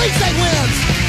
police state wins.